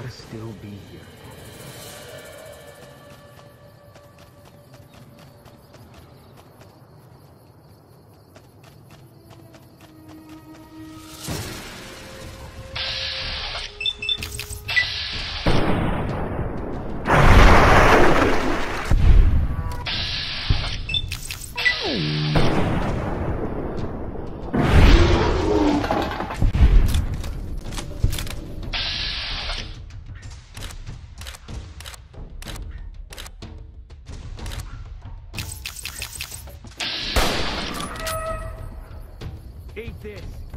gotta still be here. Eat this.